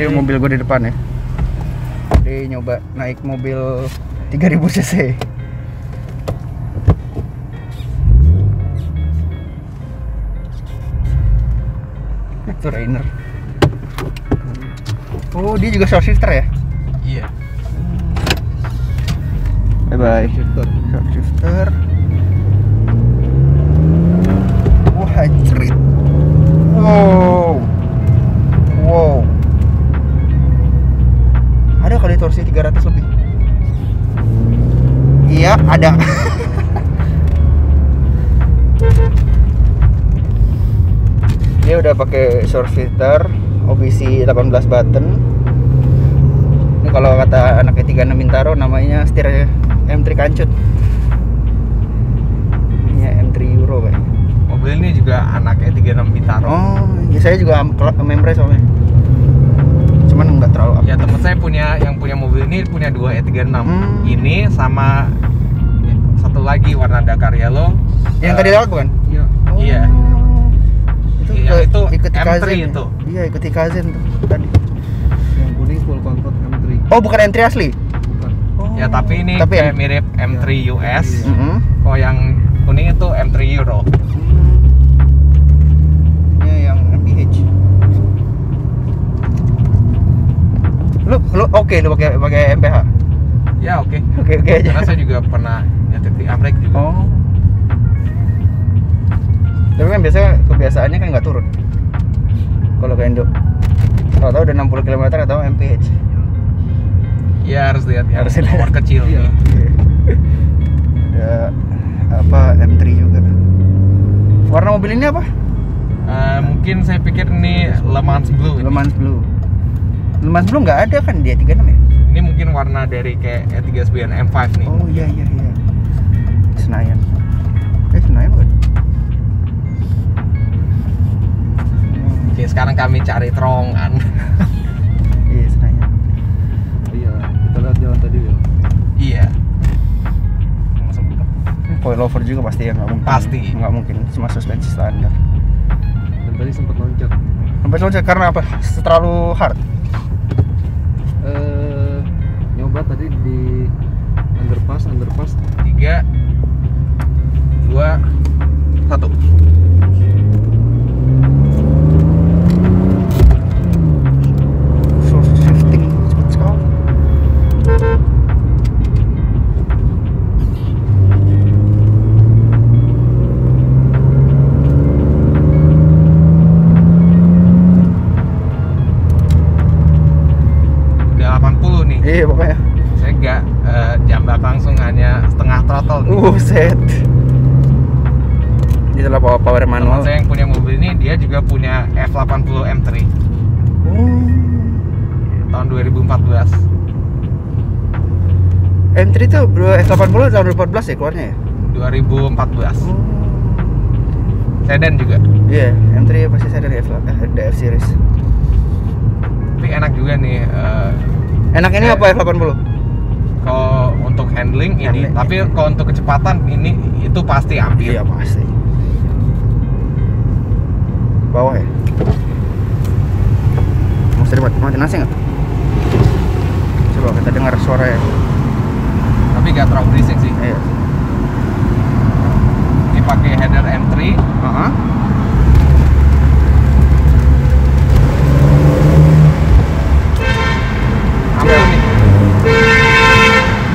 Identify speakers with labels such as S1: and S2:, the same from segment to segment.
S1: Ini mobil gue di depan ya. Jadi nyoba naik mobil 3000 cc. Itu Rainer. Oh, dia juga short shifter ya?
S2: Iya.
S1: Bye bye.
S3: Shifter.
S1: Short shifter. Iya, ada. Dia udah pakai short shifter, OBC 18 button. Ini kalau kata anaknya 36 Bintaro namanya setir M3 kancut. Ini M3 Euro kayaknya.
S2: Mobil ini juga anaknya 36 Bintaro.
S1: Oh, ya saya juga membre soalnya. Cuman nggak terlalu up.
S2: Ya teman saya punya yang punya mobil ini punya dua E36.
S1: Hmm.
S2: Ini sama satu lagi warna Dakar Yellow.
S1: Yang
S2: Eh,
S1: tadi lewat bukan?
S3: Iya.
S2: Iya.
S1: Itu,
S2: Iya,
S1: ke-
S2: itu
S1: ikut
S2: M3
S1: Ikazen ya?
S2: itu.
S1: Iya, ikut Ikazen tuh tadi.
S3: Yang kuning full convert M3.
S1: Oh, bukan M3 asli?
S3: Bukan.
S1: Oh.
S2: Ya tapi ini
S1: tapi
S2: kayak
S1: M-
S2: mirip M3 US.
S3: Iya.
S1: Mm-mm.
S2: Kalau yang kuning itu M3 Euro.
S1: Ini yang MPH. Lu lu oke lu pakai pakai MPH.
S2: Ya oke.
S1: Oke oke aja.
S2: Karena saya juga pernah
S1: kebiasaannya kan nggak turun. Kalau ke Indo. Kalau tahu udah 60 km atau MPH.
S2: Iya harus lihat yang
S1: Harus lihat.
S2: nomor kecil.
S3: Iya.
S1: Ada apa M3 juga. Warna mobil ini apa?
S2: Eh, mungkin saya pikir ini Le Mans Blue.
S1: Le Mans Blue. Le Mans Blue nggak ada kan dia 36 ya?
S2: Ini mungkin warna dari kayak E39 M5 nih.
S1: Oh iya iya iya. Senayan.
S2: Kami cari terowongan.
S1: Iya.
S3: Oh, iya. Kita lihat jalan tadi ya.
S2: iya.
S1: Coilover juga pasti ya nggak mungkin.
S2: Pasti.
S1: Nggak mungkin cuma suspensi standar.
S3: Dan tadi sempat loncat.
S1: Sampai loncat karena apa? Terlalu hard.
S3: Eh, nyoba tadi di underpass, underpass.
S2: Tiga, dua, satu. 80 nih.
S1: Iya pokoknya.
S2: Saya nggak eh, jambak langsung hanya setengah throttle. nih.
S1: Uh set. Ini adalah power, power
S2: Teman
S1: manual.
S2: saya yang punya mobil ini dia juga punya F80 M3
S1: Oh.
S2: tahun 2014.
S1: M3 itu S80 tahun 2014 ya keluarnya ya?
S2: 2014. Sedan juga.
S1: Iya, M3 pasti saya dari F, eh, dari F series.
S2: Enak
S1: ini
S2: Eh.
S1: apa F80?
S2: kalau untuk handling ini,
S1: Handling.
S2: tapi kalau untuk kecepatan ini itu pasti ambil.
S1: Iya pasti. Bawah ya? Mau sedikit mati nasi nggak? Coba kita dengar suara ya.
S2: Tapi nggak terlalu berisik sih.
S1: Iya.
S2: Ini pakai header M3,
S1: Heeh.
S2: ambil nih.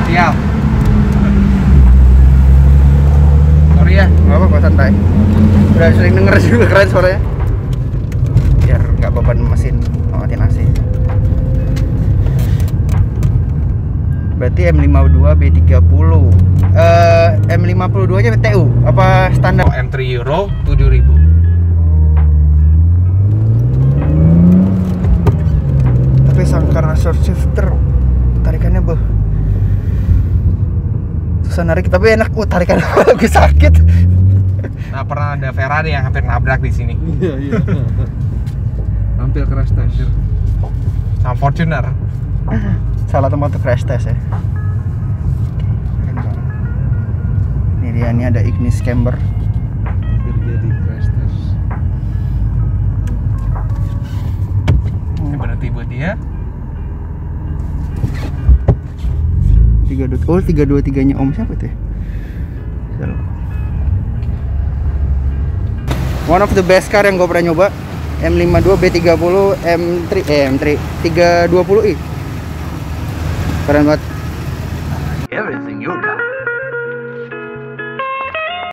S2: Sial. Sorry ya.
S1: Nggak apa-apa santai. Udah sering denger juga keren suaranya. Biar nggak beban mesin matiin AC. Berarti M52 B30. Eh M52 nya TU apa standar?
S2: Oh, M3 Euro 7000.
S1: Tapi sang karena short shifter tarikannya beuh. Susah narik tapi enak. Uh, tarikan aku sakit.
S2: Nah, pernah ada Ferrari yang hampir nabrak di sini.
S3: Iya, iya. Hampir crash test.
S2: Sama Fortuner.
S1: Salah tempat tuh crash test ya. Ini dia ini ada ignis camber.
S3: Hampir jadi crash test.
S2: Ini berhenti buat dia
S1: 32 oh 323 nya om siapa itu ya Salah. One of the best car yang gue pernah nyoba M52 B30 M3 eh M3 320i keren banget.
S4: Everything you got